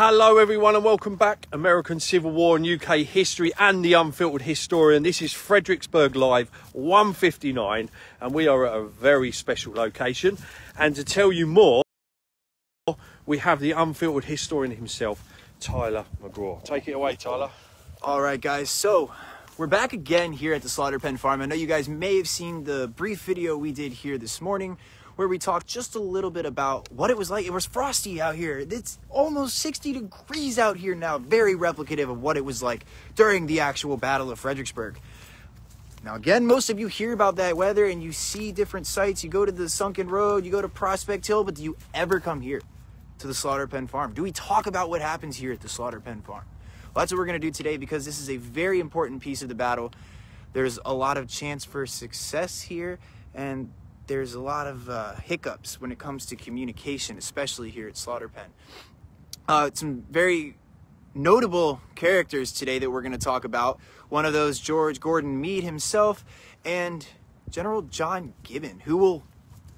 Hello, everyone, and welcome back. American Civil War and UK history and the unfiltered historian. This is Fredericksburg Live 159, and we are at a very special location. And to tell you more, we have the unfiltered historian himself, Tyler McGraw. Take it away, Tyler. All right, guys. So we're back again here at the Slaughter Pen Farm. I know you guys may have seen the brief video we did here this morning where we talked just a little bit about what it was like. It was frosty out here. It's almost 60 degrees out here now. Very replicative of what it was like during the actual Battle of Fredericksburg. Now, again, most of you hear about that weather and you see different sites. You go to the Sunken Road, you go to Prospect Hill, but do you ever come here to the Slaughter Pen Farm? Do we talk about what happens here at the Slaughter Pen Farm? Well, that's what we're going to do today because this is a very important piece of the battle. There's a lot of chance for success here, and there's a lot of uh, hiccups when it comes to communication, especially here at Slaughter Pen. Uh, some very notable characters today that we're going to talk about. One of those, George Gordon Meade himself, and General John Gibbon, who will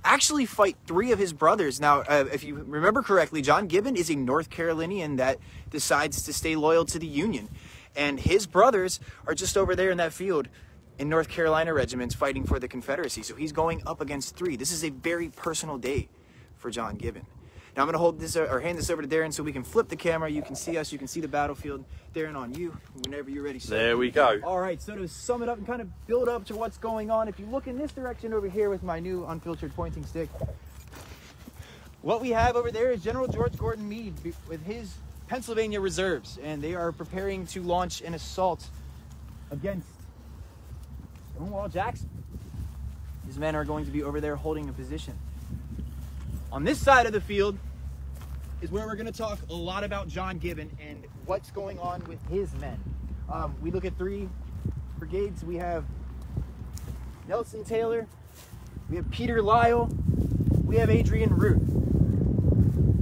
actually fight three of his brothers. Now, uh, if you remember correctly, John Gibbon is a North Carolinian that decides to stay loyal to the Union. And his brothers are just over there in that field in North Carolina regiments fighting for the Confederacy. So he's going up against three. This is a very personal day for John Gibbon. Now I'm going to hold this or hand this over to Darren so we can flip the camera. You can see us. You can see the battlefield. Darren, on you whenever you're ready. Sir. There we go. All right. So to sum it up and kind of build up to what's going on, if you look in this direction over here with my new unfiltered pointing stick, what we have over there is General George Gordon Meade with his Pennsylvania reserves, and they are preparing to launch an assault against Stonewall Jackson. His men are going to be over there holding a position. On this side of the field is where we're going to talk a lot about John Gibbon and what's going on with his men. Um, we look at three brigades. We have Nelson Taylor, we have Peter Lyle, we have Adrian Root.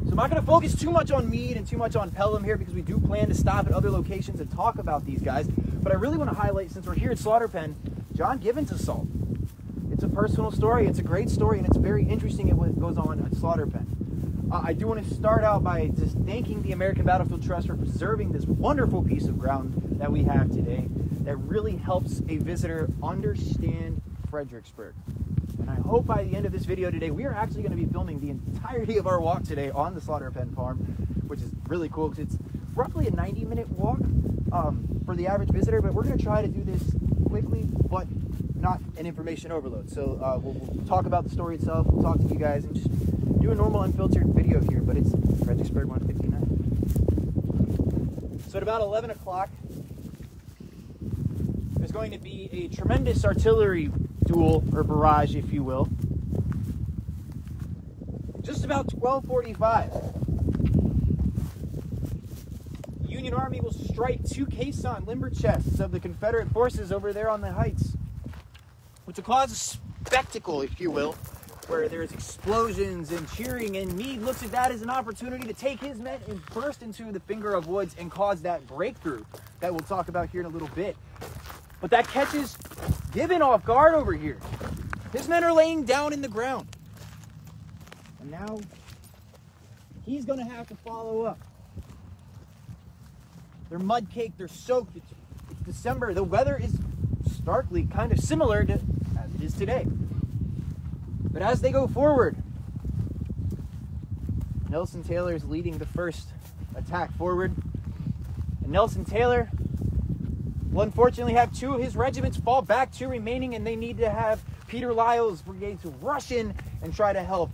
So I'm not going to focus too much on Meade and too much on Pelham here because we do plan to stop at other locations and talk about these guys. But I really want to highlight, since we're here at Slaughter Pen, John Gibbon's assault. It's a personal story. It's a great story, and it's very interesting in what goes on at Slaughter Pen. Uh, I do want to start out by just thanking the American Battlefield Trust for preserving this wonderful piece of ground that we have today that really helps a visitor understand Fredericksburg. And I hope by the end of this video today, we are actually going to be filming the entirety of our walk today on the Slaughter Pen Farm, which is really cool because it's roughly a 90 minute walk um, for the average visitor, but we're going to try to do this quickly, but not an information overload. So uh, we'll, we'll, talk about the story itself. We'll talk to you guys and just do a normal unfiltered video here. But it's Fredericksburg 159. So at about 11 o'clock, there's going to be a tremendous artillery duel or barrage, if you will. Just about 1245. Union Army will strike two caisson limber chests of the Confederate forces over there on the heights, which will cause a spectacle, if you will, where there's explosions and cheering, and Meade looks at that as an opportunity to take his men and burst into the finger of woods and cause that breakthrough that we'll talk about here in a little bit. But that catches Gibbon off guard over here. His men are laying down in the ground. And now he's going to have to follow up. They're mud caked, they're soaked. It's, it's December. The weather is starkly kind of similar to as it is today. But as they go forward, Nelson Taylor is leading the first attack forward. And Nelson Taylor will unfortunately have two of his regiments fall back, two remaining, and they need to have Peter Lyle's brigade to rush in and try to help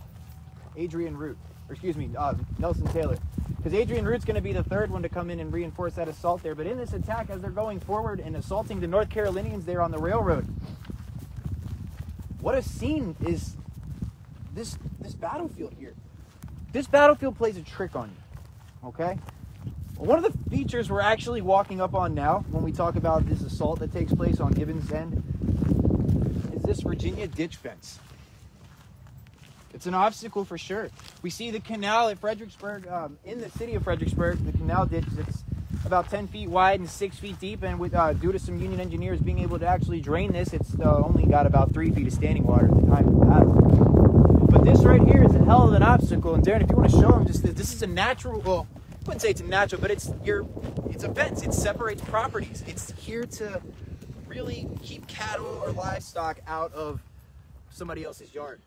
Adrian Root, or excuse me, uh, Nelson Taylor because Adrian Root's going to be the third one to come in and reinforce that assault there. But in this attack, as they're going forward and assaulting the North Carolinians there on the railroad, what a scene is this this battlefield here. This battlefield plays a trick on you. Okay? One of the features we're actually walking up on now when we talk about this assault that takes place on Gibbon's End is this Virginia ditch fence. It's an obstacle for sure. We see the canal at Fredericksburg, um, in the city of Fredericksburg, the canal ditch that's about 10 feet wide and 6 feet deep. And with, uh, due to some Union engineers being able to actually drain this, it's uh, only got about 3 feet of standing water at the time of the. But this right here is a hell of an obstacle. And Darren, if you want to show them, just this is a natural, well, I wouldn't say it's a natural, but it's your it's a fence. It separates properties. It's here to really keep cattle or livestock out of somebody else's yard.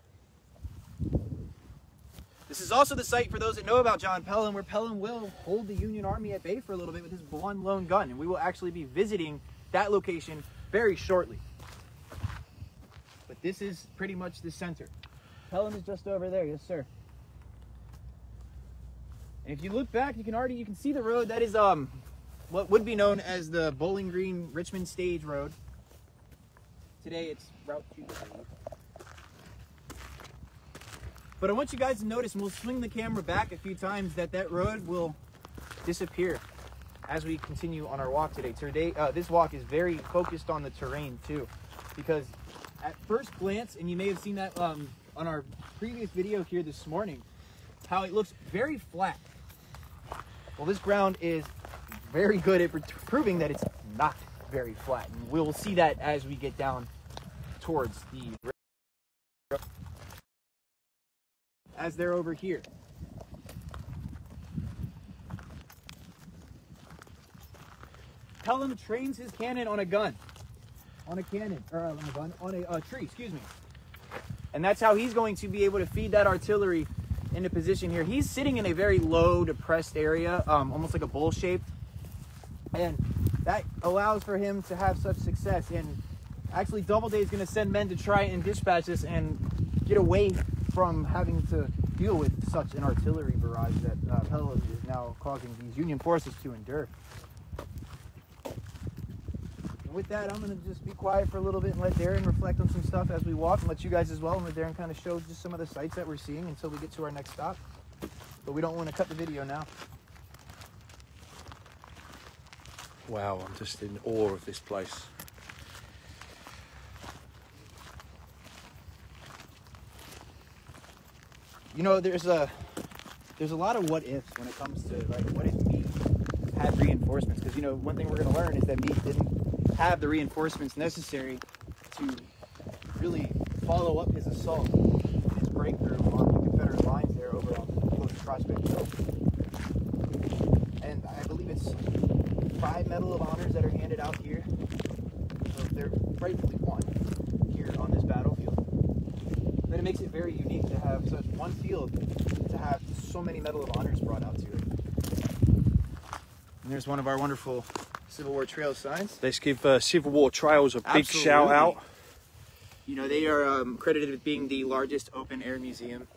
This is also the site for those that know about John Pelham, where Pelham will hold the Union Army at bay for a little bit with his one lone gun, and we will actually be visiting that location very shortly. But this is pretty much the center. Pelham is just over there, yes sir. And if you look back, you can already you can see the road that is um what would be known as the Bowling Green Richmond Stage Road. Today it's Route 2. But I want you guys to notice, and we'll swing the camera back a few times, that that road will disappear as we continue on our walk today. Today, uh, this walk is very focused on the terrain too, because at first glance, and you may have seen that um, on our previous video here this morning, how it looks very flat. Well, this ground is very good at proving that it's not very flat. And we'll see that as we get down towards the as they're over here. Pelham trains his cannon on a gun. On a cannon, or uh, on a gun, on a uh, tree, excuse me. And that's how he's going to be able to feed that artillery into position here. He's sitting in a very low, depressed area, um, almost like a bowl shape. And that allows for him to have such success. And actually, Doubleday is going to send men to try and dispatch this and get away from having to deal with such an artillery barrage that uh, Pelham is now causing these Union forces to endure. And with that, I'm going to just be quiet for a little bit and let Darren reflect on some stuff as we walk and let you guys as well. And let Darren kind of show just some of the sights that we're seeing until we get to our next stop. But we don't want to cut the video now. Wow, I'm just in awe of this place. You know, there's a there's a lot of what ifs when it comes to like what if Meade had reinforcements? Because you know, one thing we're going to learn is that Meade didn't have the reinforcements necessary to really follow up his assault, his breakthrough on the Confederate lines there over on close Prospect Hill. And I believe it's five Medal of Honors that are handed out here. So they're rightfully won here on this battlefield. Then it makes it very unique to have such one field to have so many Medal of Honors brought out to it. And there's one of our wonderful Civil War Trails signs. Let's give uh, Civil War Trails a big Absolutely. shout out. You know, they are um, credited with being the largest open air museum.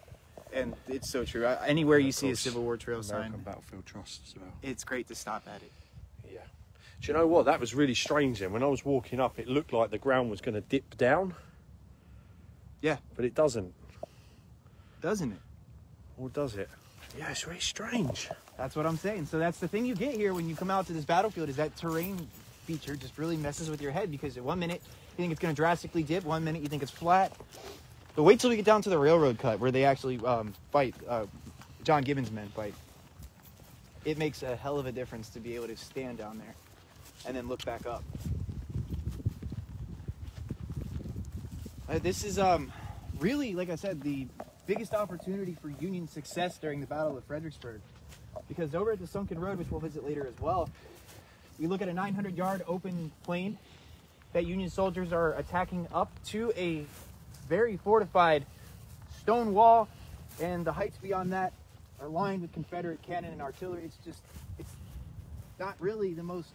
And it's so true. Uh, Anywhere you see a Civil War Trail American sign, Battlefield Trust as well. it's great to stop at it. Yeah. Do you know what? That was really strange then. When I was walking up, it looked like the ground was going to dip down, Yeah, but it doesn't. doesn't it? Or does it? Yeah, it's very strange. That's what I'm saying. So that's the thing you get here when you come out to this battlefield is that terrain feature just really messes with your head because at one minute you think it's going to drastically dip, one minute you think it's flat. But wait till we get down to the railroad cut where they actually um, fight. Uh, John Gibbons' men fight. It makes a hell of a difference to be able to stand down there and then look back up. Uh, this is um, really, like I said, the biggest opportunity for Union success during the Battle of Fredericksburg. Because over at the Sunken Road, which we'll visit later as well, we look at a 900 yard open plain that Union soldiers are attacking up to a very fortified stone wall, and the heights beyond that are lined with Confederate cannon and artillery. It's just, it's not really the most,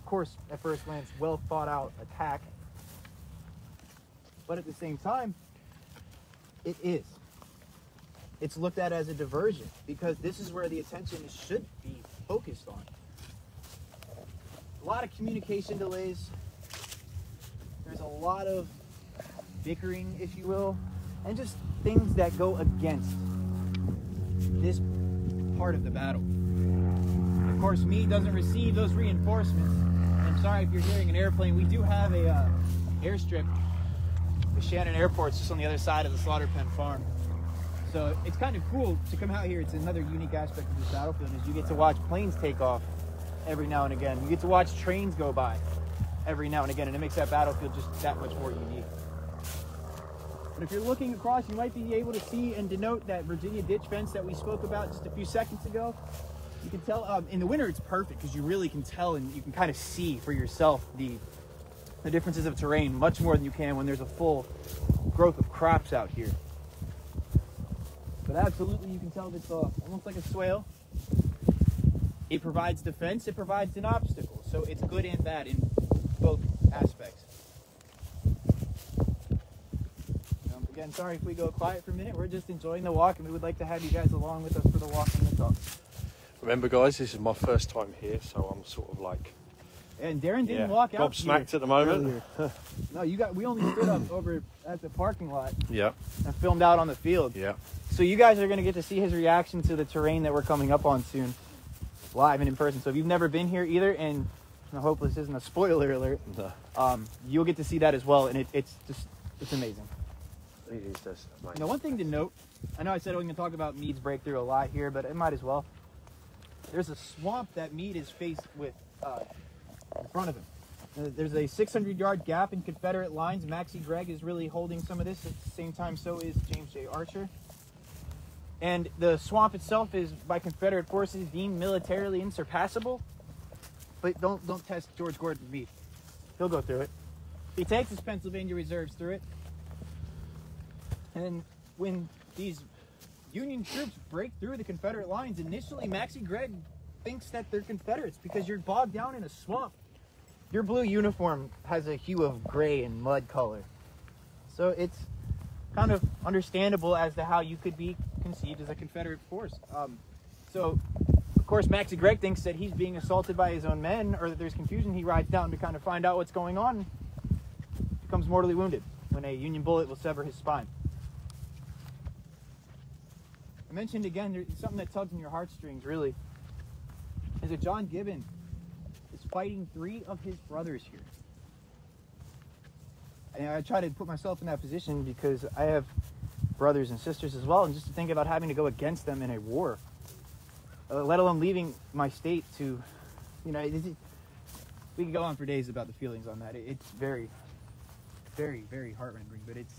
of course, at first glance, well thought out attack. But at the same time, it is. It's looked at as a diversion because this is where the attention should be focused on. A lot of communication delays. There's a lot of bickering, if you will, and just things that go against this part of the battle. Of course, Meade doesn't receive those reinforcements. I'm sorry if you're hearing an airplane. We do have a uh, airstrip. The Shannon Airport's just on the other side of the slaughter pen farm. So it's kind of cool to come out here. It's another unique aspect of this battlefield is you get to watch planes take off every now and again. You get to watch trains go by every now and again, and it makes that battlefield just that much more unique. But if you're looking across, you might be able to see and denote that Virginia ditch fence that we spoke about just a few seconds ago. You can tell um, in the winter it's perfect because you really can tell and you can kind of see for yourself the the differences of terrain much more than you can when there's a full growth of crops out here. But absolutely, you can tell that it's uh, almost like a swale. It provides defense. It provides an obstacle. So it's good and bad in both aspects. Um, again, sorry if we go quiet for a minute. We're just enjoying the walk, and we would like to have you guys along with us for the walk and the talk. Remember, guys, this is my first time here, so I'm sort of like And Darren didn't yeah, walk out gobsmacked here at the moment. no, you got. We only stood up over at the parking lot Yeah, and filmed out on the field. yeah. So you guys are going to get to see his reaction to the terrain that we're coming up on soon, live and in person. So if you've never been here either, and I hope this isn't a spoiler alert, No, um, you'll get to see that as well, and it, it's just it's amazing. it is just amazing. Now, one thing to note, I know I said I was going to talk about Meade's breakthrough a lot here, but it might as well. There's a swamp that Mead is faced with uh, in front of him. Uh, There's a 600 yard gap in Confederate lines. Maxie Gregg is really holding some of this. At the same time, so is James J. Archer. And the swamp itself is by Confederate forces deemed militarily insurpassable. But don't don't test George Gordon Meade. He'll go through it. He takes his Pennsylvania reserves through it. And when these Union troops break through the Confederate lines, initially Maxie Gregg thinks that they're Confederates because you're bogged down in a swamp. Your blue uniform has a hue of gray and mud color. So it's kind of understandable as to how you could be conceived as a Confederate force. Um, so, of course, Maxie Gregg thinks that he's being assaulted by his own men or that there's confusion. He rides down to kind of find out what's going on. Becomes mortally wounded when a Union bullet will sever his spine. I mentioned again, there's something that tugs in your heartstrings, really, is that John Gibbon fighting three of his brothers here. And I try to put myself in that position because I have brothers and sisters as well, and just to think about having to go against them in a war, uh, let alone leaving my state to, you know, it, we could go on for days about the feelings on that. It, it's very, very, very heart rending, but it's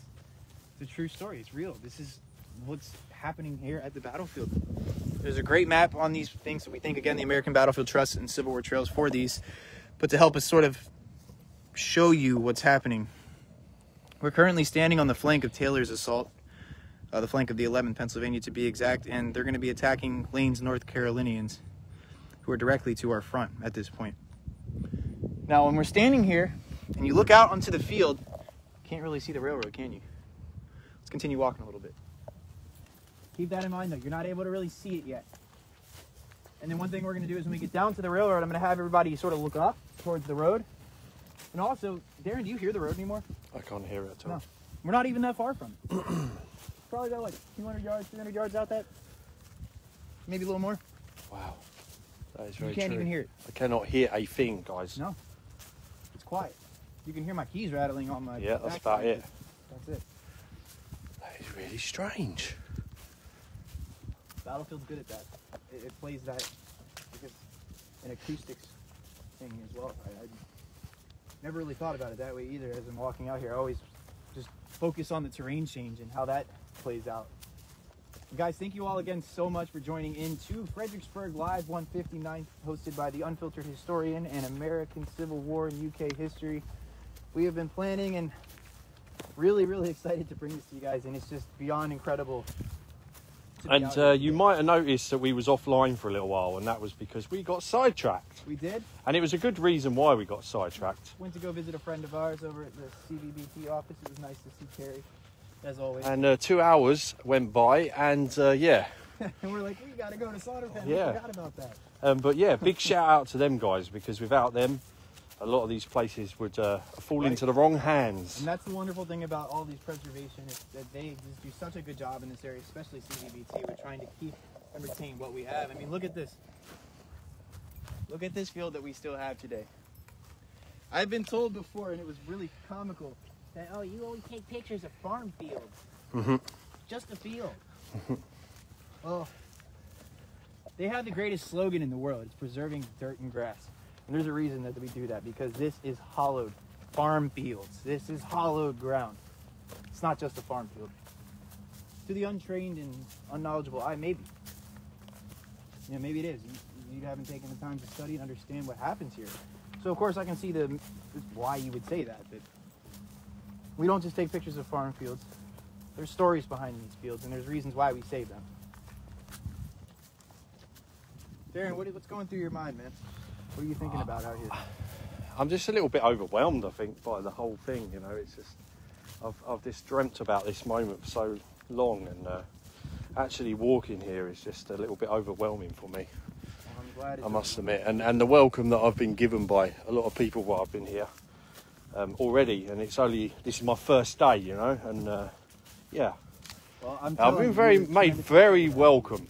it's a true story. It's real. This is what's happening here at the battlefield. There's a great map on these things that we think again the American Battlefield Trust and Civil War Trails for these, but to help us sort of show you what's happening. We're currently standing on the flank of Taylor's assault, uh, the flank of the 11th Pennsylvania to be exact, and they're going to be attacking Lane's North Carolinians, who are directly to our front at this point. Now, when we're standing here and you look out onto the field, you can't really see the railroad, can you? Let's continue walking a little bit. Keep that in mind, though. You're not able to really see it yet. And then one thing we're going to do is when we get down to the railroad, I'm going to have everybody sort of look up towards the road. And also, Darren, do you hear the road anymore? I can't hear it at all. No. We're not even that far from it. Probably about like 200 yards, 300 yards out that. Maybe a little more. Wow, that is You can't true. even hear it. I cannot hear a thing, guys. No. It's quiet. You can hear my keys rattling on my. Yeah, that's about it. That's it. That is really strange. Battlefield's good at that. It, it plays that because an acoustics thing as well. I, I never really thought about it that way either. As I'm walking out here, I always just focus on the terrain change and how that plays out. Guys, thank you all again so much for joining in to Fredericksburg Live 159, hosted by the Unfiltered Historian and American Civil War and UK history. We have been planning and really, really excited to bring this to you guys, and it's just beyond incredible. And uh, you might have noticed that we was offline for a little while, and that was because we got sidetracked. We did. And it was a good reason why we got sidetracked. Went to go visit a friend of ours over at the CVBT office. It was nice to see Terry, as always. And uh, two hours went by, and uh, yeah. and we're like, we gotta go to Slaughterpen. Yeah. We forgot about that. Um, but yeah, big shout out to them guys because without them, a lot of these places would uh, fall Right. into the wrong hands. And that's the wonderful thing about all these preservation is that they just do such a good job in this area, especially CVBT. We're trying to keep and retain what we have. I mean, look at this. Look at this field that we still have today. I've been told before, and it was really comical, that oh, you always take pictures of farm fields. Mhm. Just a field. well, they have the greatest slogan in the world. It's preserving dirt and grass. And there's a reason that we do that because this is hollowed farm fields. This is hollowed ground. It's not just a farm field. To the untrained and unknowledgeable eye, maybe. Yeah, maybe it is. You, you haven't taken the time to study and understand what happens here. So of course I can see the why you would say that. But we don't just take pictures of farm fields. There's stories behind these fields, and there's reasons why we save them. Darren, what, what's going through your mind, man? What are you thinking about out here? I'm just a little bit overwhelmed, I think, by the whole thing. You know, it's just I've I've just dreamt about this moment for so long, and uh, actually walking here is just a little bit overwhelming for me. I'm glad it's I must admit, and and the welcome that I've been given by a lot of people while I've been here um, already, and it's only this is my first day, you know, and uh, yeah, Well, I'm I've been very made very welcome.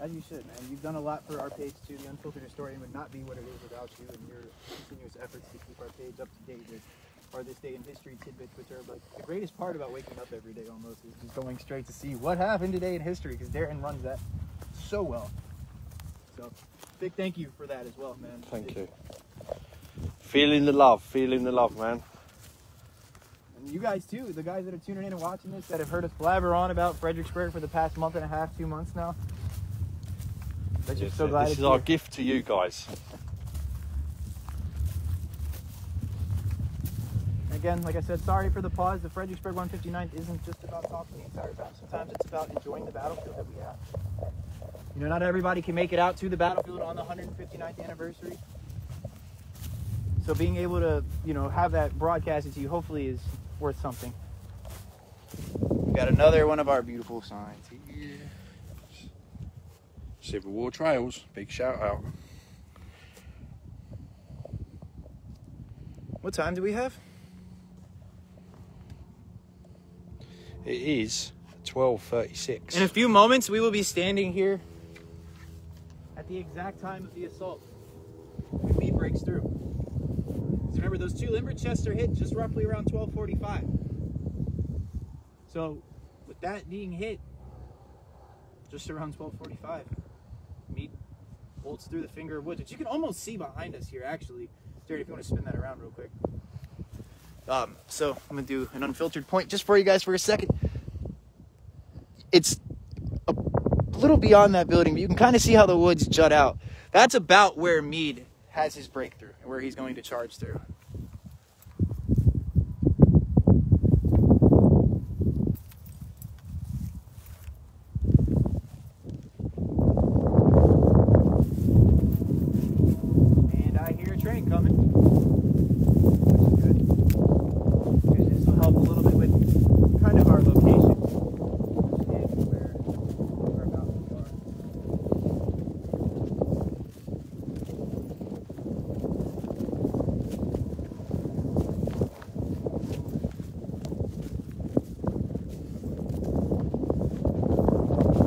As you should, man. You've done a lot for our page too. The Unfiltered Historian would not be what it is without you and your continuous efforts to keep our page up to date with our this day in history tidbits, which are like the greatest part about waking up every day almost is just going straight to see what happened today in history because Darren runs that so well. So big thank you for that as well, man. Thank you. Feeling the love, feeling the love, man. And you guys too, the guys that are tuning in and watching this that have heard us blabber on about Fredericksburg for the past month and a half, two months now. Bet you're Yes, so glad this is our here. gift to you guys. Again, like I said, sorry for the pause. The Fredericksburg 159th isn't just about talking the entire time. Sometimes it's about enjoying the battlefield that we have. You know, not everybody can make it out to the battlefield on the 159th anniversary. So being able to, you know, have that broadcasted to you hopefully is worth something. We got another one of our beautiful signs here. Civil War Trails, big shout out. What time do we have? It is 12:36. In a few moments, we will be standing here at the exact time of the assault when Meade breaks through. So remember, those two limber chests are hit just roughly around 1245. So, with that being hit just around 1245, Meade bolts through the finger of woods, which you can almost see behind us here, actually. Jared, if you want to spin that around real quick. Um, so I'm gonna do an unfiltered point just for you guys for a second. It's a little beyond that building, but you can kind of see how the woods jut out. That's about where Meade has his breakthrough and where he's going to charge through. And I hear a train coming. Which is good. Because this will help a little bit with kind of our location. And where whereabouts we are.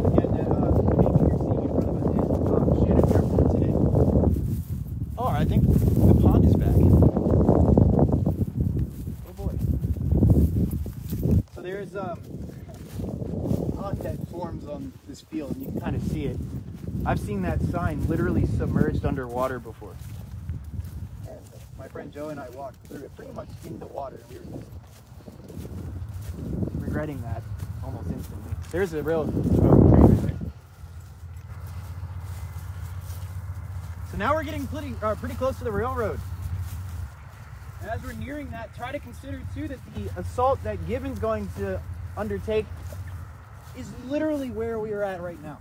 Again, that, uh, maybe you're seeing in front of us is um, Shannon Airport today. Oh, I think the pond is back. Oh boy. So there's um pond that forms on this field, and you can kind of see it. I've seen that sign literally submerged underwater before. And my friend Joe and I walked through it pretty much in the water. We were regretting that almost instantly. There's a real train right there. So now we're getting pretty, uh, pretty close to the railroad. And as we're nearing that, try to consider too that the assault that Gibbon's going to undertake is literally where we are at right now.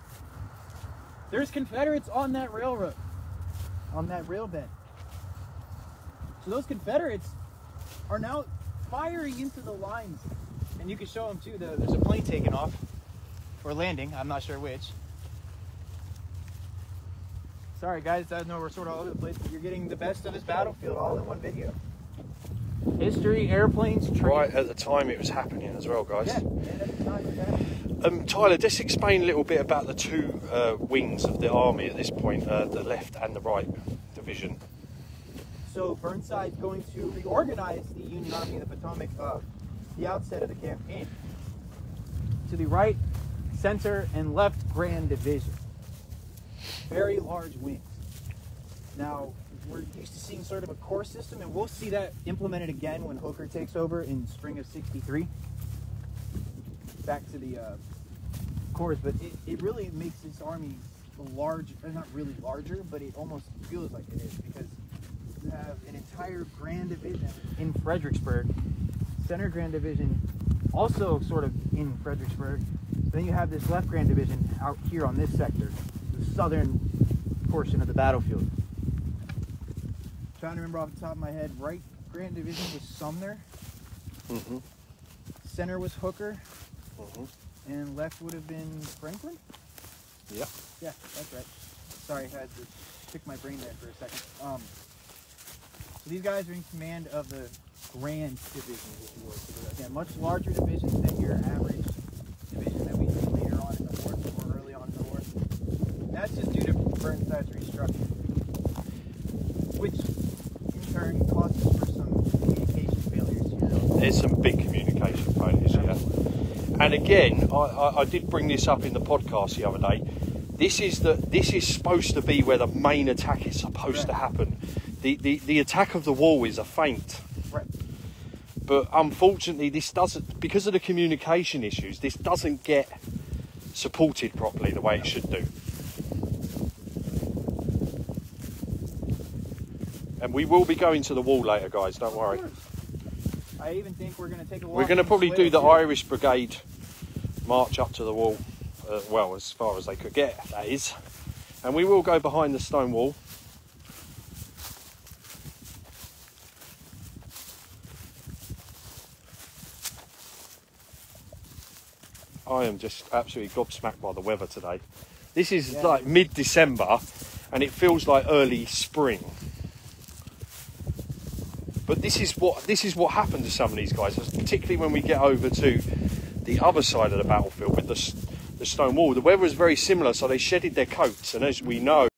There's Confederates on that railroad, on that rail bed. So those Confederates are now firing into the lines. And you can show them too. The, there's a plane taking off or landing. I'm not sure which. Sorry, guys. I know we're sort of all over the place, but you're getting the best of this battlefield all in one video. History, airplanes, trains. Right at the time it was happening as well, guys. Yeah, Um, Tyler, just explain a little bit about the two uh, wings of the army at this point, uh, the left and the right division. So Burnside's going to reorganize the Union Army of the Potomac uh, the outset of the campaign to the right, center, and left Grand Division. Very large wings. Now, we're used to seeing sort of a corps system, and we'll see that implemented again when Hooker takes over in spring of 63. Back to the uh, corps, but it, it really makes this army large, or not really larger, but it almost feels like it is because you have an entire Grand Division in Fredericksburg, Center Grand Division also sort of in Fredericksburg. Then you have this left Grand Division out here on this sector, the southern portion of the battlefield. trying to remember off the top of my head, right Grand Division was Sumner, Mm-hmm. center was Hooker, Mm-hmm. And left would have been Franklin. Yep. Yeah, that's right. Sorry, I had to pick my brain there for a second. Um, so these guys are in command of the Grand Division, if you will. So again, much larger divisions than your average division that we see later on in the war or early on in the war. That's just due to Burnside's restructuring, which in turn causes for some communication failures here. There's some big communication. And again, I, I, I did bring this up in the podcast the other day. This is the this is supposed to be where the main attack is supposed to happen. The, the the attack of the wall is a feint. Right. But unfortunately, this doesn't because of the communication issues. This doesn't get supported properly the way it should do. And we will be going to the wall later, guys. Don't worry. I even think we're going to take a walk. We're going to probably do the. Irish Brigade march up to the wall, uh, well, as far as they could get, that is. And we will go behind the stone wall. I am just absolutely gobsmacked by the weather today. This is Yeah. like mid December and it feels like early spring. But this is what this is what happened to some of these guys, particularly when we get over to the other side of the battlefield with the, the stone wall. The weather is very similar, so they shedded their coats, and as we know,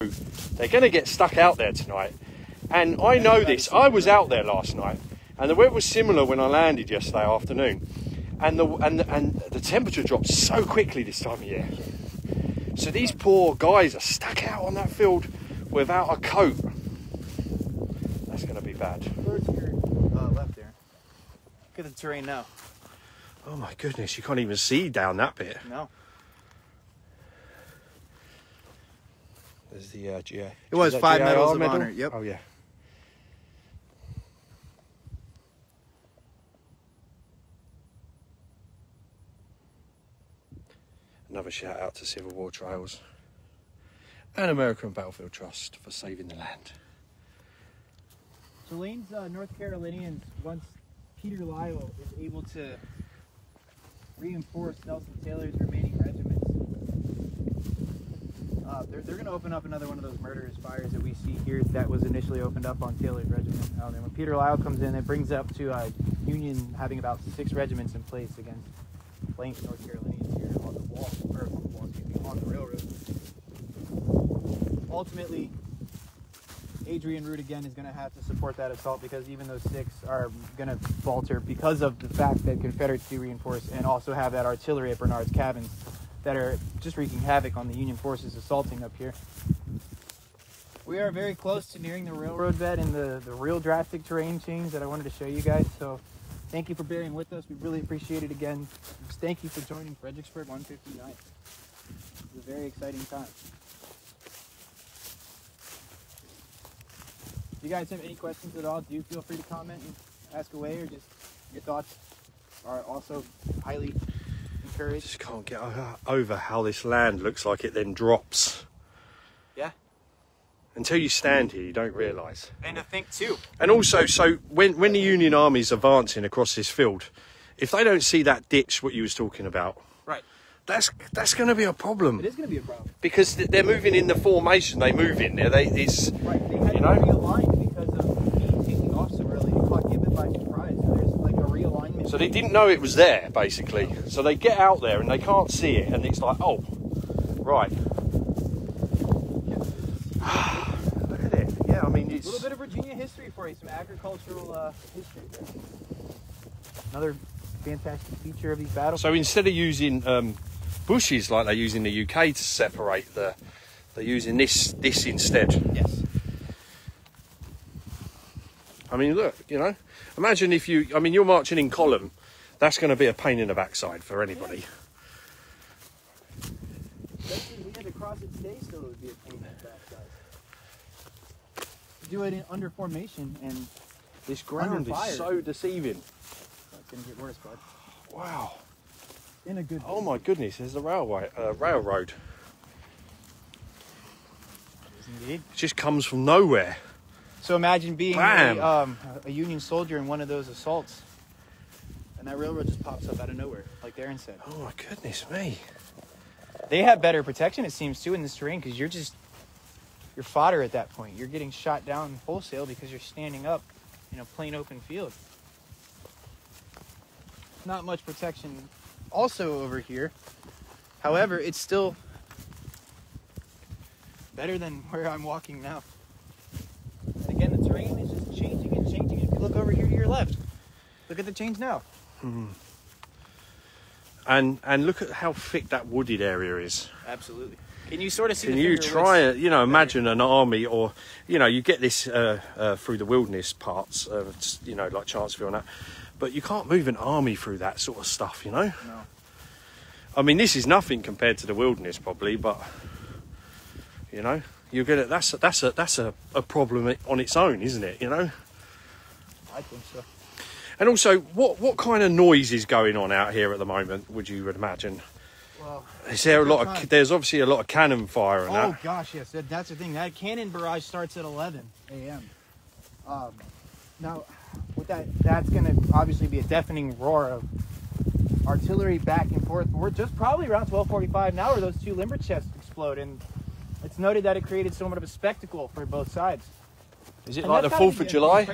they're going to get stuck out there tonight. And I know this. I was out there last night, and the weather was similar when I landed yesterday afternoon, and the and the, and the temperature dropped so quickly this time of year. So these poor guys are stuck out on that field without a coat. That's going to be bad. Towards your uh, left there. Look at the terrain now. Oh my goodness, you can't even see down that bit. No. There's the uh, GA. It was five GAR medals of medal? honor, yep. Oh yeah. Another shout out to Civil War Trails and American Battlefield Trust for saving the land. So Lane's uh, North Carolinians, once Peter Lyle is able to reinforce Nelson Taylor's remaining regiments, uh, they're, they're going to open up another one of those murderous fires that we see here that was initially opened up on Taylor's regiment. Um, and when Peter Lyle comes in, it brings up to uh, Union having about six regiments in place against Lane's North Carolinians here on the wall, or on the wall, me, on the railroad. Ultimately, Adrian Root again is going to have to support that assault because even those six are going to falter because of the fact that Confederates do reinforce and also have that artillery at Bernard's cabins that are just wreaking havoc on the Union forces assaulting up here. We are very close to nearing the railroad bed and the, the real drastic terrain change that I wanted to show you guys. So thank you for bearing with us. We really appreciate it again. Thank you for joining Fredericksburg 159. It's a very exciting time. You guys have any questions at all, do feel free to comment and ask away, or just your thoughts are also highly I encouraged. just can't get uh, over how this land looks like it then drops. Yeah. Until you stand here, you don't realise. And to think too. And also, so when when the Union Army's advancing across this field, if they don't see that ditch, what you was talking about, Right. that's that's going to be a problem It is going to be a problem. because they're moving in the formation they move in. There, they it's Right. They You know? realign because of Meade taking off so early. It caught Gibbon. So there's like a realignment. so they didn't know it was there basically. So they get out there and they can't see it, and it's like, oh, right. Look at it. Yeah, I mean it's A little bit of Virginia history for you, some agricultural uh, history. Another fantastic feature of these battles. So instead of using um, bushes like they use in the UK to separate the, they're using this this instead. yes. I mean, look, you know, imagine if you, I mean, you're marching in column. That's going to be a pain in the backside for anybody. Especially we had to across it stays still, it would be a pain in the backside. Do it in, under formation and This ground is so deceiving. it's gonna get worse, bud. Wow. In a good Oh my goodness, there's a railway, uh, railroad. Indeed. It just comes from nowhere. So imagine being a, um, a Union soldier in one of those assaults, and that railroad just pops up out of nowhere, like Darren said. Oh my goodness me. They have better protection, it seems, too, in this terrain because you're just you're fodder at that point. You're getting shot down wholesale because you're standing up in a plain open field. Not much protection, also over here. However, it's still better than where I'm walking now. And again, the terrain is just changing and changing. If you look over here to your left, look at the change now. And and look at how thick that wooded area is. Absolutely. Can you sort of see? Can you try it? You know, imagine an army, or you know, you get this uh, uh, through the wilderness parts, it's, you know, like Chancellorsville and that. But you can't move an army through that sort of stuff, you know. No. I mean, this is nothing compared to the wilderness, probably, but you know, you're gonna. That's a, that's a that's a, a problem on its own, isn't it? You know. I think so. And also, what what kind of noise is going on out here at the moment? Would you imagine? Well, Is there a lot Time. of? There's obviously a lot of cannon fire and oh that. gosh, yes, that, that's the thing. That cannon barrage starts at 11 a.m. Um, now, with that, that's going to obviously be a deafening roar of artillery back and forth. We're just probably around 12:45 now, where those two limber chests explode, and it's noted that it created somewhat of a spectacle for both sides. Is it And like the Fourth of July?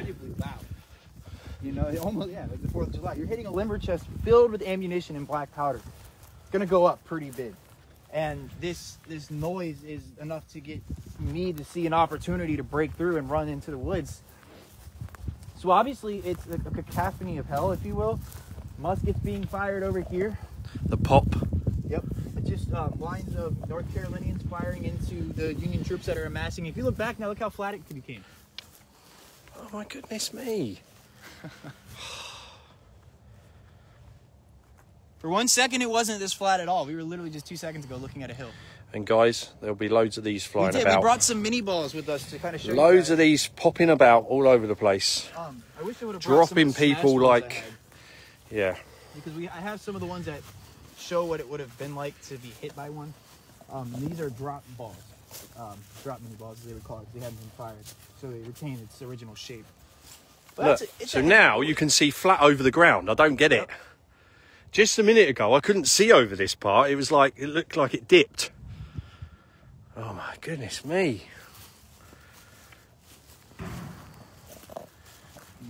You know, almost yeah, like the Fourth of July. You're hitting a limber chest filled with ammunition and black powder. It's gonna go up pretty big, and this this noise is enough to get Meade to see an opportunity to break through and run into the woods. So obviously, it's a, a cacophony of hell, if you will. Muskets being fired over here. The pop. Yep. It's just um, lines of North Carolinians firing into the Union troops that are amassing. If you look back now, look how flat it became. Oh my goodness me! For one second, it wasn't this flat at all. We were literally just two seconds ago looking at a hill. And guys, there'll be loads of these We flying did. We brought some Minié balls with us to kind of show Loads of these popping about all over the place. Um, I wish I would have brought some of Dropping people like- Yeah. because we I have some of the ones that show what it would have been like to be hit by one. Um, these are drop balls, um, drop Minié balls as they would call it. 'cause They hadn't been fired, so they retain its original shape. But Look, a- so now you can see flat over the ground. I don't get it. Just a minute ago, I couldn't see over this part. It was like it looked like it dipped. Oh my goodness me! And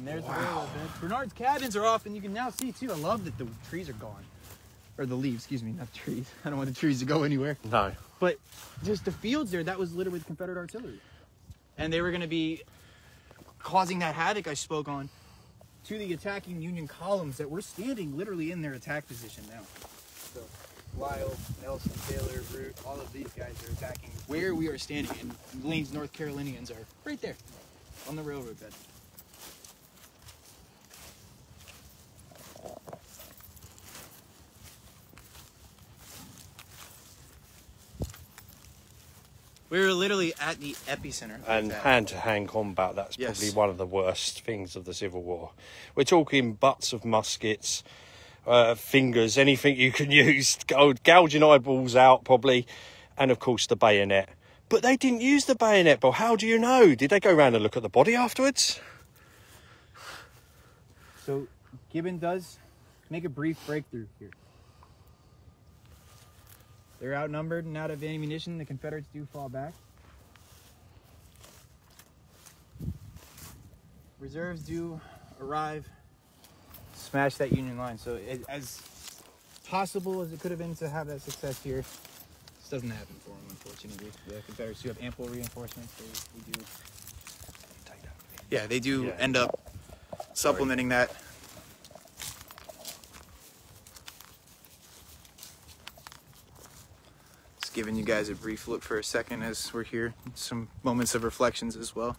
there's the railroad bed. Bernard's cabins are off, and you can now see too. I love that the trees are gone, or the leaves. Excuse me, not the trees. I don't want the trees to go anywhere. No. But just the fields there, that was littered with Confederate artillery, and they were going to be causing that havoc I spoke on to the attacking Union columns that were standing literally in their attack position now. So Lyle, Nelson, Taylor, Root, all of these guys are attacking where we are standing, and Lane's North Carolinians are right there on the railroad bed. We were literally at the epicenter. And hand to hand combat, that's Yes. probably one of the worst things of the Civil War. We're talking butts of muskets, uh, fingers, anything you can use, gouging eyeballs out, probably, and of course the bayonet. But they didn't use the bayonet, but How do you know? Did they go around and look at the body afterwards? So Gibbon does make a brief breakthrough here. They're outnumbered and out of ammunition. The Confederates do fall back. Reserves do arrive, smash that Union line. So it, as possible as it could have been to have that success here, this doesn't happen for them, unfortunately. The Confederates do have ample reinforcements. They, they do. Yeah, they do Yeah. end up supplementing that. giving you guys a brief look for a second as we're here. Some moments of reflections as well.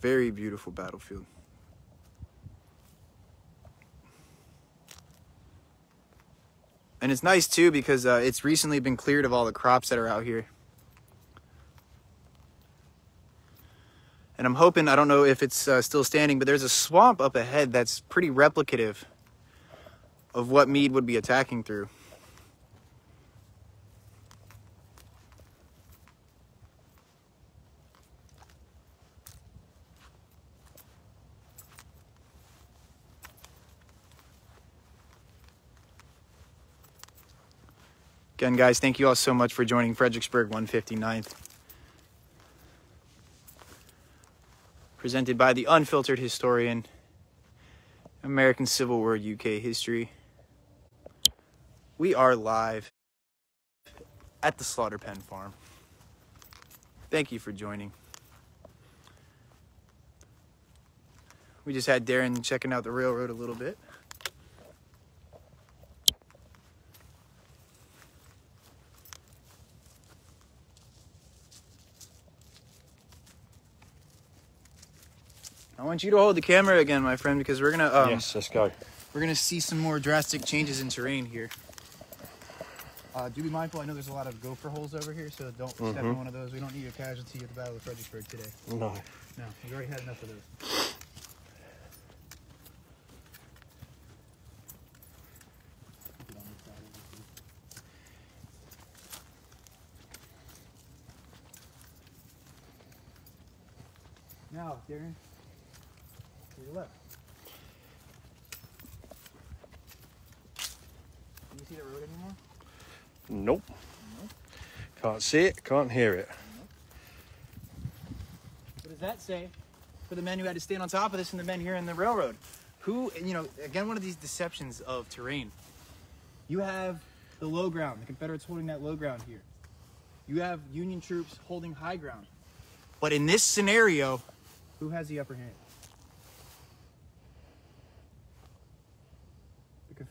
Very beautiful battlefield. And it's nice too because uh, it's recently been cleared of all the crops that are out here. And I'm hoping, I don't know if it's uh, still standing, but there's a swamp up ahead that's pretty replicative of what Meade would be attacking through. Again, guys, thank you all so much for joining Fredericksburg 159th. Presented by the unfiltered historian, American Civil War UK history. We are live at the Slaughter Pen Farm. Thank you for joining. We just had Darren checking out the railroad a little bit. I want you to hold the camera again, my friend, because we're gonna um, yes, let's go. we're gonna see some more drastic changes in terrain here. Uh, do be mindful. I know there's a lot of gopher holes over here, so don't step in Mhm. one of those. We don't need a casualty at the Battle of Fredericksburg today. No. No, we already had enough of those. Now, Darren, your left. Can you see the road anymore? Nope. Can't see it, can't hear it. What does that say for the men who had to stand on top of this and the men here in the railroad? Who, you know, again, one of these deceptions of terrain. You have the low ground, the Confederates holding that low ground here. You have Union troops holding high ground. But in this scenario, who has the upper hand?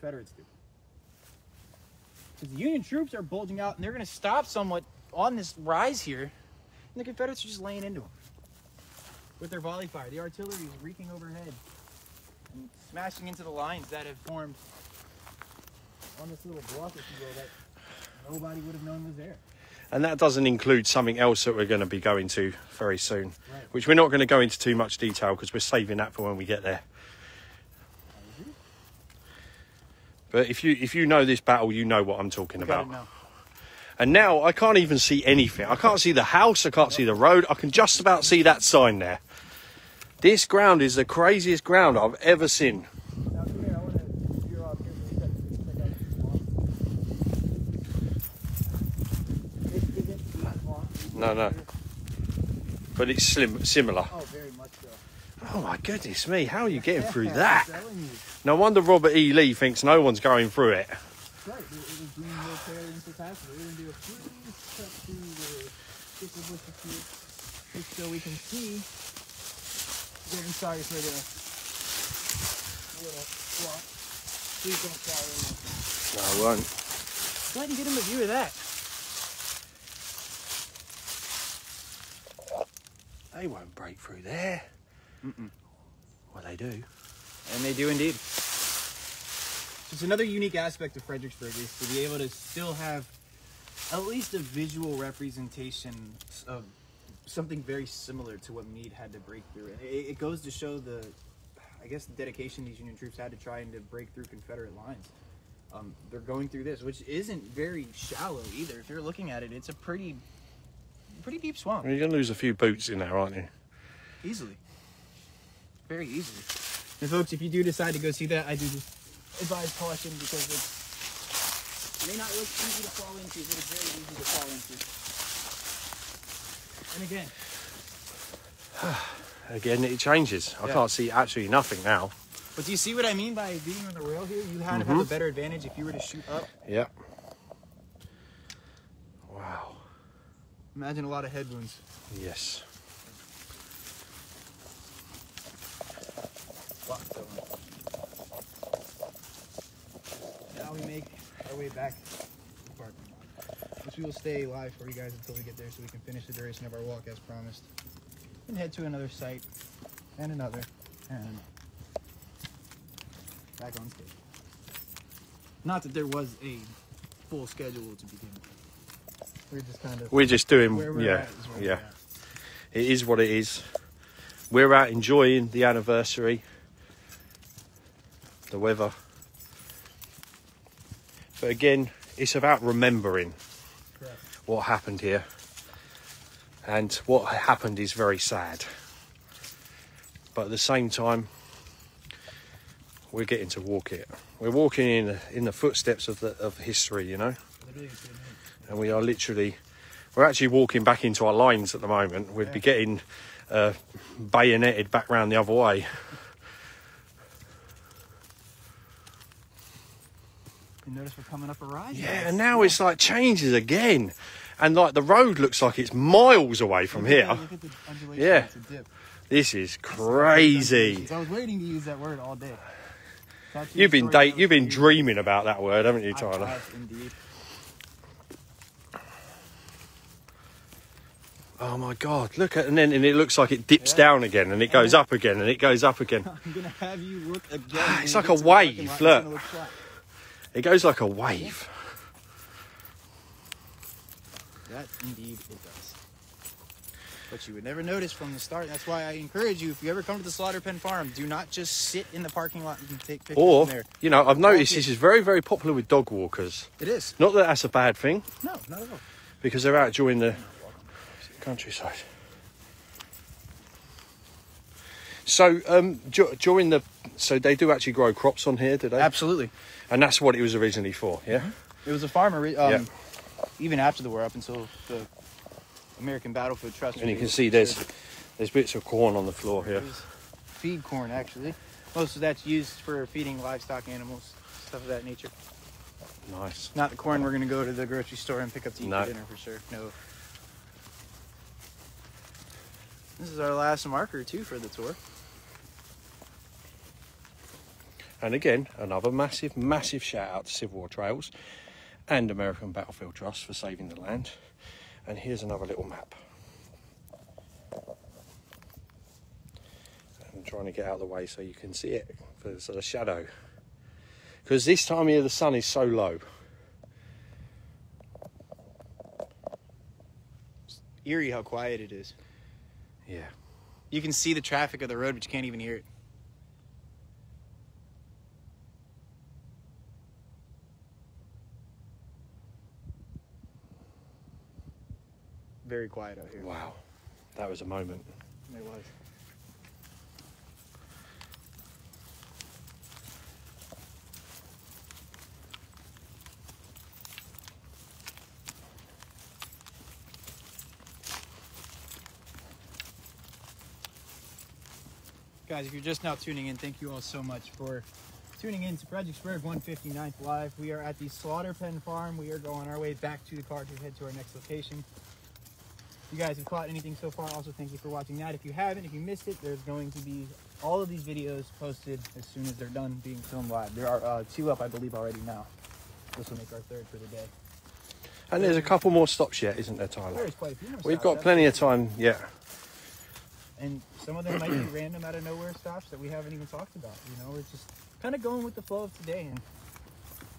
Confederates do. Because the Union troops are bulging out and they're going to stop somewhat on this rise here. And the Confederates are just laying into them with their volley fire. The artillery is reeking overhead and smashing into the lines that have formed on this little bluff, if you will, that nobody would have known was there. And that doesn't include something else that we're going to be going to very soon, Right. which we're not going to go into too much detail because we're saving that for when we get there. But if you if you know this battle, you know what I'm talking about. now. And now I can't even see anything. I can't see the house. I can't see the road. I can just about see that sign there. This ground is the craziest ground I've ever seen. Now, come here. I want to veer off here for a second. Check out this swamp. This isn't the swamp. No, no. But it's slim, similar. Oh, very much so. Oh my goodness me! How are you getting through that? I'm telling you. No wonder Robert E. Lee thinks no one's going through it. Right. It, it was deemed military incapacity. We're going to do a freeze cut through the bushes here, just so we can see. Darren, sorry for the little swamp. Please don't fall in there. No, I won't. Go ahead and get him a view of that. They won't break through there. Well, they do. And they do indeed. Just another unique aspect of Fredericksburg is to be able to still have at least a visual representation of something very similar to what Meade had to break through. And It, it goes to show the, I guess, the dedication these Union troops had to trying to break through Confederate lines. Um, they're going through this, which isn't very shallow either. If you're looking at it, it's a pretty, pretty deep swamp. You're going to lose a few boots in there, aren't you? Easily. Very easily. And folks, if you do decide to go see that, I do advise caution because it may not look easy to fall into, but it's very easy to fall into. And again, Again, it changes. I Yeah. can't see absolutely nothing now. but do you see what I mean by being on the rail here? You kind of have a mm-hmm. better advantage if you were to shoot up. Yep. Wow. Imagine a lot of head wounds. Yes. Lots of them. Now we make our way back to the parking lot, which we will stay live for you guys until we get there so we can finish the duration of our walk as promised. And head to another site, and another, and. Back on stage. Not that there was a full schedule to begin with. We're just kind of We're just doing, where we're yeah, at is where yeah. It is what it is. We're out enjoying the anniversary, the weather. But again, it's about remembering Correct. what happened here. And what happened is very sad. But at the same time, we're getting to walk it. We're walking in in the footsteps of the of history, you know. Literally, it's good, man. and we are literally we're actually walking back into our lines at the moment we'd be getting uh, bayoneted back round the other way You notice we're coming up a rise. yeah and now it's like changes again and like the road looks like it's miles away from at here Look at the. Yeah. It's a dip. this is crazy I was waiting to use that word all day. You've been date you've been dreaming about that word haven't you tyler have indeed. oh my god look at and then and it looks like it dips Yeah. down again and it goes up again and it goes up again I'm gonna have you look again. Ah, it's like a get to the parking wave, look. It goes like a wave That indeed it does. But you would never notice from the start. That's why I encourage you, if you ever come to the Slaughter Pen Farm, do not just sit in the parking lot and take pictures or from there. you know i've noticed this is very very popular with dog walkers It is. not that that's a bad thing No, not at all. because they're out enjoying the countryside. So um, du- during the so they do actually grow crops on here, do they? Absolutely. And that's what it was originally for, yeah. It was a farmer, um, Yeah. even after the war, up until the American Battlefield Trust. And you can see there's there's bits of corn on the floor here. Feed corn, actually. Most of that's used for feeding livestock animals, stuff of that nature. Nice. Not the corn we're going to go to the grocery store and pick up to eat No. for dinner for sure. No. This is our last marker too for the tour. And again, another massive, massive shout out to Civil War Trails and American Battlefield Trust for saving the land. And here's another little map. I'm trying to get out of the way so you can see it for the sort of shadow. Because this time of year the sun is so low. Eerie how quiet it is. Yeah. You can see the traffic of the road, but you can't even hear it. Very quiet out here. Wow. That was a moment. It was. Guys, if you're just now tuning in, thank you all so much for tuning in to Fredericksburg 159th Live. We are at the Slaughter Pen Farm. We are going our way back to the car to head to our next location. You guys have caught anything so far, also thank you for watching that. If you haven't, if you missed it, there's going to be all of these videos posted as soon as they're done being filmed live. There are uh, two up, I believe, already now. This will make our third for the day. And there's a couple more stops yet, isn't there, Tyler? There's quite a few more We've stops, got plenty of time yet. And some of them might be random out of nowhere stops that we haven't even talked about. You know, we're just kind of going with the flow of today. And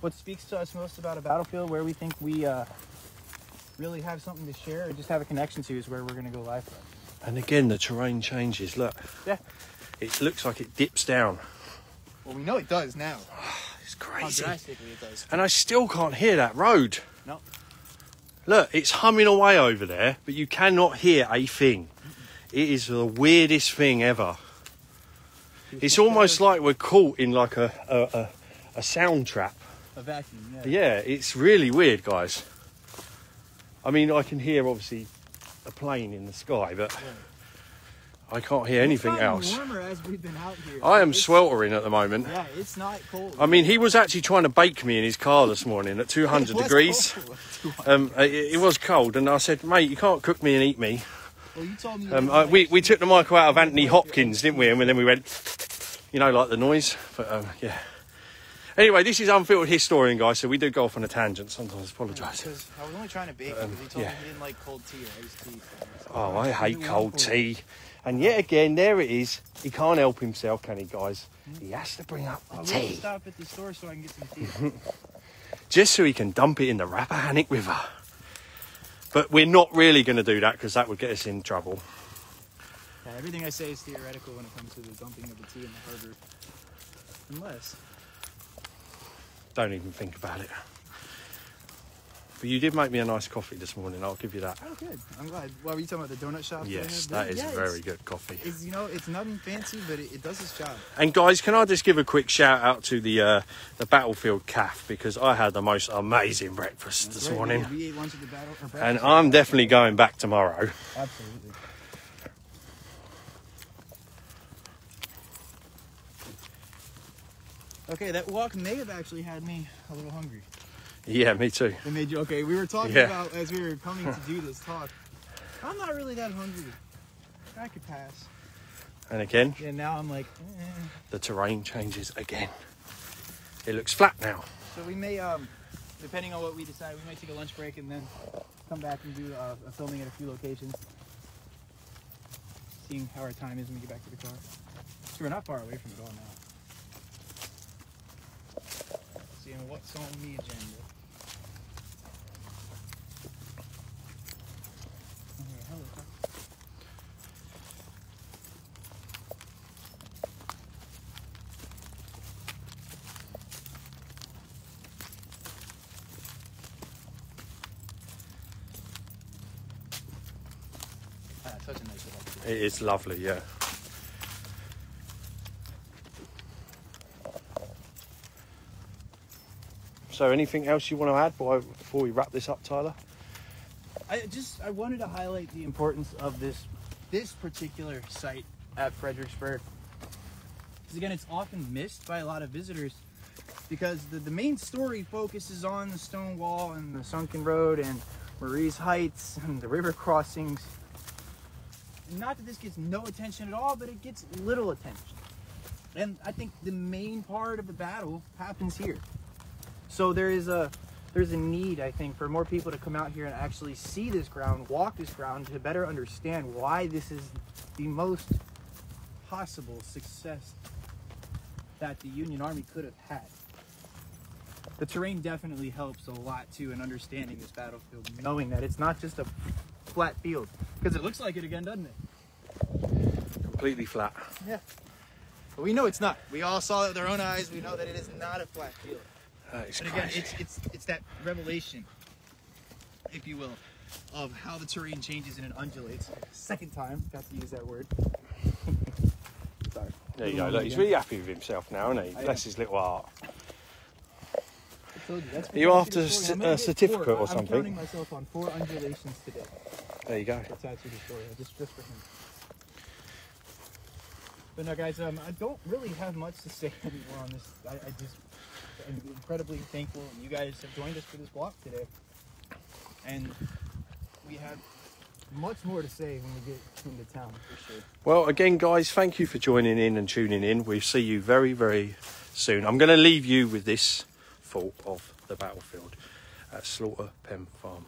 what speaks to us most about a battlefield where we think we uh, really have something to share or just have a connection to is where we're going to go live from. And again, the terrain changes. Look, Yeah. it looks like it dips down. Well, we know it does now. It's How crazy. drastically it does. And I still can't hear that road. No. Look, it's humming away over there, but you cannot hear a thing. It is the weirdest thing ever. It's almost like we're caught in like a a, a, a sound trap. a vacuum. Yeah. Yeah, it's really weird, guys. I mean, I can hear obviously a plane in the sky, but I can't hear anything It's gotten else. Warmer as we've been out here. I am It's- sweltering at the moment. Yeah, it's not cold. I mean, he was actually trying to bake me in his car this morning at 200 degrees. cold. Um, it, it was cold, and I said, "Mate, you can't cook me and eat me." Well, you told me. Um, I, we we took the Michael out of Anthony Hopkins, didn't we? And then we went, you know, like the noise. But um, yeah. Anyway, this is unfiltered historian, guys. So we do go off on a tangent sometimes. Apologise. I was only trying to bake Um, because he told yeah. me he didn't like cold tea or iced tea. Oh, I hate cold tea. And yet again, there it is. He can't help himself, can he, guys? He has to bring up I the will tea. stop at the store so I can get some tea. just so he can dump it in the Rappahannock River. But we're not really going to do that because that would get us in trouble. Yeah, everything I say is theoretical when it comes to the dumping of the tea in the harbor. Unless. Don't even think about it. But you did make me a nice coffee this morning. I'll give you that. Oh, good. I'm glad. What were you talking about? The donut shop? Yes, that is Yeah, very good coffee. It's, you know, it's nothing fancy, but it, it does its job. And guys, can I just give a quick shout out to the uh, the Battlefield Calf because I had the most amazing breakfast this Right, morning, We, we ate lunch at the battle. Or and. I'm definitely going back tomorrow. Absolutely. Okay, that walk may have actually had me a little hungry. Yeah, me too. It made you okay. We were talking Yeah. about as we were coming to do this talk. I'm not really that hungry. I could pass. And again, Yeah, now I'm like, eh. the terrain changes again. It looks flat now. so we may, um, depending on what we decide, we might take a lunch break and then come back and do uh, a filming at a few locations. Seeing how our time is when we get back to the car. So we're not far away from it all now. Seeing what's on the agenda. Ah, such a nice. It is lovely, yeah. So, anything else you want to add before we wrap this up, Tyler? I just I wanted to highlight the importance of this this particular site at Fredericksburg. Because again, it's often missed by a lot of visitors because the, the main story focuses on the stone wall and the sunken road and Marye's Heights and the river crossings. Not that this gets no attention at all, but it gets little attention. And I think the main part of the battle happens here. So there is a there's a need, I think, for more people to come out here and actually see this ground, walk this ground, to better understand why this is the most possible success that the Union Army could have had. The terrain definitely helps a lot too in understanding this battlefield, knowing that it's not just a flat field, because it looks like it again, doesn't it? Completely flat. Yeah. But we know it's not. We all saw it with our own eyes. We know that it is not a flat field. That is But again, crazy. it's it's it's that revelation, if you will, of how the terrain changes and it undulates. Second time, got to use that word. Sorry. There you go. Look, he's really happy with himself now, isn't he? I Bless his little heart. You, Are you after I a for you. I'm c- gonna a certificate four. or I'm something? counting myself on four undulations today. There you go. That's to tattoo Victoria, just just for him. But no, guys, um, I don't really have much to say anymore on this. I, I just am incredibly thankful you guys have joined us for this walk today, and we have much more to say when we get into town for sure. Well, again, guys, thank you for joining in and tuning in. We'll see you very, very soon. I'm going to leave you with this thought of the battlefield at Slaughter Pen Farm.